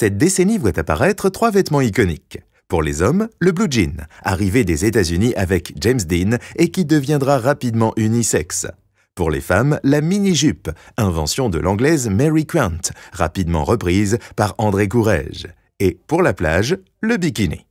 Cette décennie voit apparaître trois vêtements iconiques. Pour les hommes, le blue jean, arrivé des États-Unis avec James Dean et qui deviendra rapidement unisexe. Pour les femmes, la mini-jupe, invention de l'anglaise Mary Quant, rapidement reprise par André Courrèges. Et pour la plage, le bikini.